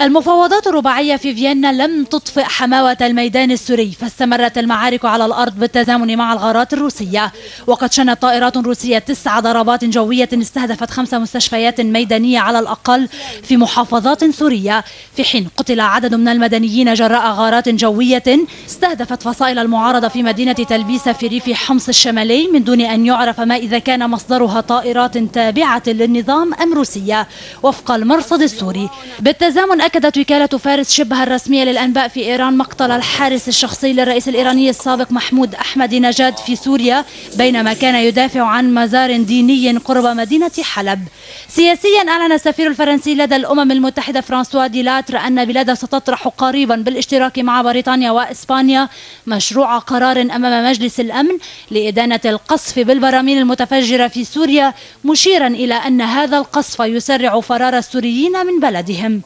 المفاوضات الرباعية في فيينا لم تطفئ حماوة الميدان السوري فاستمرت المعارك على الأرض بالتزامن مع الغارات الروسية. وقد شنت طائرات روسية تسع ضربات جوية استهدفت خمس مستشفيات ميدانية على الأقل في محافظات سورية. في حين قتل عدد من المدنيين جراء غارات جوية استهدفت فصائل المعارضة في مدينة تلبيسة في ريف حمص الشمالي من دون أن يعرف ما إذا كان مصدرها طائرات تابعة للنظام أم روسية وفق المرصد السوري. بالتزامن أكدت وكالة فارس شبه الرسمية للأنباء في إيران مقتل الحارس الشخصي للرئيس الإيراني السابق محمود أحمد نجاد في سوريا بينما كان يدافع عن مزار ديني قرب مدينة حلب. سياسيا أعلن السفير الفرنسي لدى الأمم المتحدة فرانسوا ديلاتر أن بلاده ستطرح قريبا بالاشتراك مع بريطانيا وإسبانيا مشروع قرار أمام مجلس الأمن لإدانة القصف بالبراميل المتفجرة في سوريا مشيرا إلى أن هذا القصف يسرع فرار السوريين من بلدهم.